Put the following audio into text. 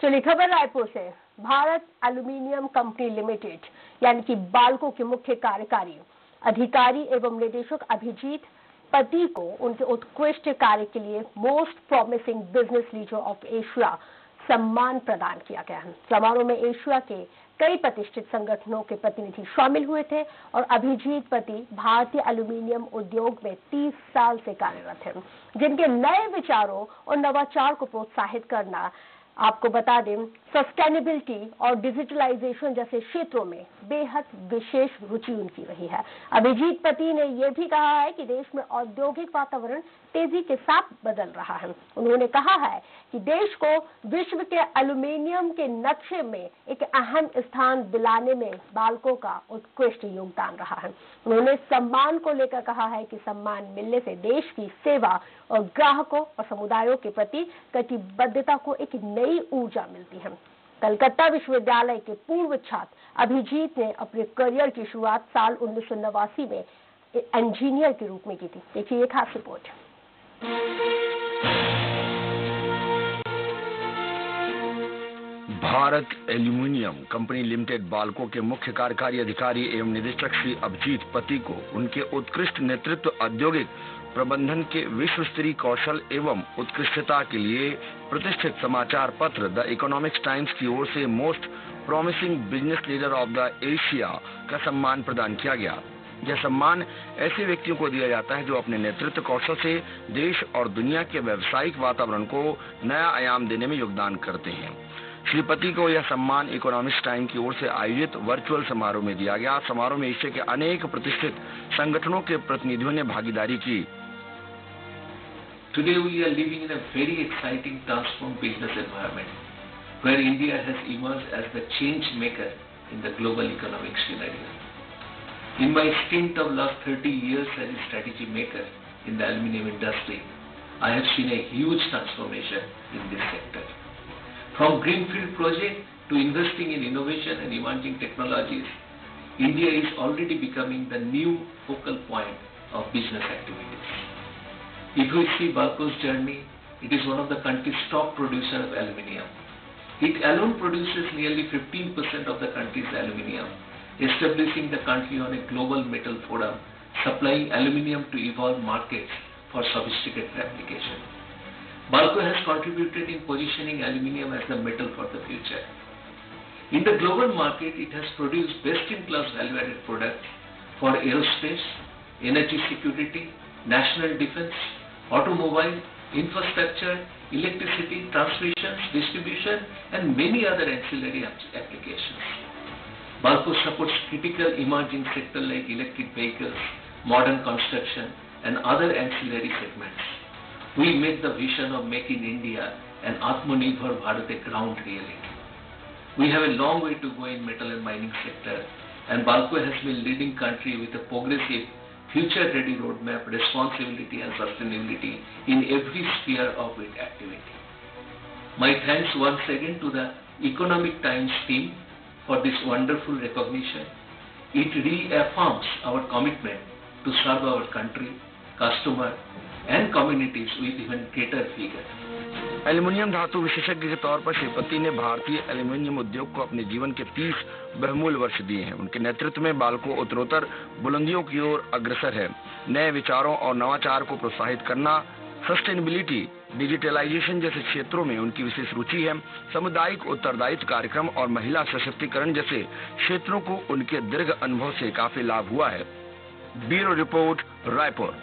चलिए खबर रायपुर से। भारत एल्यूमिनियम कंपनी लिमिटेड, यानी कि बाल्को के मुख्य कार्यकारी अधिकारी एवं निदेशक अभिजीत पति को उनके उत्कृष्ट कार्य के लिए most promising business leader of Asia सम्मान प्रदान किया गया है। समारोह में एशिया के कई प्रतिष्ठित संगठनों के प्रतिनिधि शामिल हुए थे और अभिजीत पति भारतीय एल्यूमिनियम उद्योग में 30 साल से कार्यरत हैं, जिनके नए विचारों और नवाचार को प्रोत्साहित करना आपको बता दें सस्टेनेबिलिटी और डिजिटलाइजेशन जैसे क्षेत्रों में बेहद विशेष रुचि उनकी रही है। अभिजीत पति ने यह भी कहा है कि देश में औद्योगिक वातावरण तेज़ी के साथ बदल रहा है। उन्होंने कहा है कि देश को विश्व के एल्यूमिनियम के नक्शे में एक अहम स्थान दिलाने में बालकों का उत्कृष्ट योगदान रहा है। उन्होंने सम्मान को लेकर कहा है कि सम्मान मिलने से देश की सेवा और ग्राहकों और समुदायों के प्रति कटिबद्धता को एक नई ऊर्जा मिलती है। कलकत्ता विश्वविद्यालय के पूर्व छात्र अभिजीत ने अपने करियर की शुरुआत साल उन्नीस सौ नवासी में इंजीनियर के रूप में की थी। देखिए ये खास report. Bharat aluminium company limited BALCO के मुख्य कार्यकारी अधिकारी एवं निदेशक श्री अभिजीत पति को उनके उत्कृष्ट नेतृत्व औद्योगिक प्रबंधन के विश्व स्तरीय कौशल एवं उत्कृष्टता के लिए प्रतिष्ठित समाचार पत्र द इकोनॉमिक्स टाइम्स की ओर से most promising business leader of the Asia का सम्मान प्रदान किया गया। यह सम्मान ऐसे व्यक्तियों को दिया जाता है जो अपने नेतृत्व कौशल से देश और दुनिया के व्यावसायिक वातावरण को नया आयाम देने में योगदान करते हैं। श्रीपति को यह सम्मान इकोनॉमिक्स टाइम की ओर से आयोजित वर्चुअल समारोह में दिया गया। समारोह में एशिया के अनेक प्रतिष्ठित संगठनों के प्रतिनिधियों ने भागीदारी की। Today we are living in a very exciting transformed business environment where India has emerged as the change maker in the global economic scenario. In my stint of last 30 years as a strategy maker in the aluminium industry, I have seen a huge transformation in this sector. From greenfield project to investing in innovation and emerging technologies, India is already becoming the new focal point of business activities. See Balco's journey, it is one of the country's top producer of aluminium. It alone produces nearly 15% of the country's aluminium establishing the country on a global metal forum, supplying aluminium to evolve markets for sophisticated application. Balco has contributed in positioning aluminium as the metal for the future. In the global market, it has produced best-in-class value-added products for aerospace, energy security, national defense, automobile, infrastructure, electricity, transmission, distribution, and many other ancillary applications. Balco supports critical emerging sectors like electric vehicles, modern construction, and other ancillary segments. We make the vision of Make in India and Atmanirbhar Bharat a ground reality. We have a long way to go in metal and mining sector, and Balco has been leading country with a progressive, future-ready roadmap, responsibility and sustainability in every sphere of its activity. My thanks once again to the Economic Times team for this wonderful recognition. It reaffirms our commitment to serve our country, customer and communities with even greater vigor. Aluminium धातु विशेषज्ञ के तौर पर श्रीपति ने भारतीय aluminium उद्योग को अपने जीवन के 30 बहमूल वर्ष दिए हैं। उनके नेतृत्व में बालको, उत्तरोत्तर बुलंदियों की ओर अग्रसर है। नए विचारों और नवाचार को प्रोत्साहित करना सस्टेनेबिलिटी डिजिटलाइजेशन जैसे क्षेत्रों में उनकी विशेष रुचि है। सामुदायिक उत्तरदायित्व कार्यक्रम और महिला सशक्तिकरण जैसे क्षेत्रों को उनके दीर्घ अनुभव से काफ़ी लाभ हुआ है। Bureau report, Raipur.